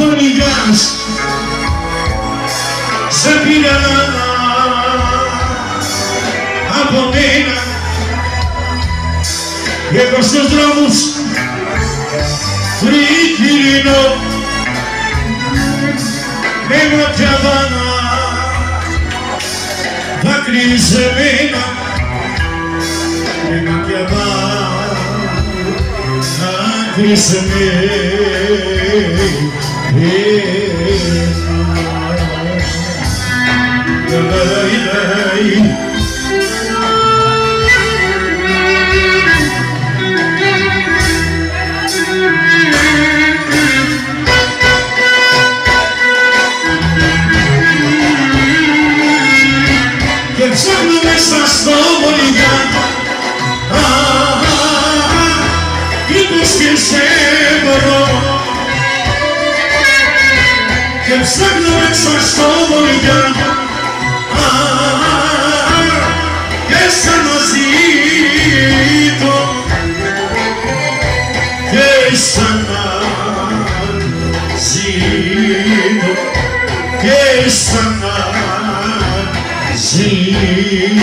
φωνηγάς σε πήρα από μένα. Εγώ στους δρόμους τρικυρινό με ματιά βάνα δάκρυ σε μένα. Με ματιά βάνα δάκρυ σε μένα και ψάχνω μέσα στο βολιά και σαν να ζήτω. Και σαν να ζήτω. Και σαν να ζήτω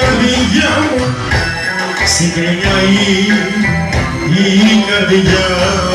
καρδιά μου συντριμιαή η καρδιά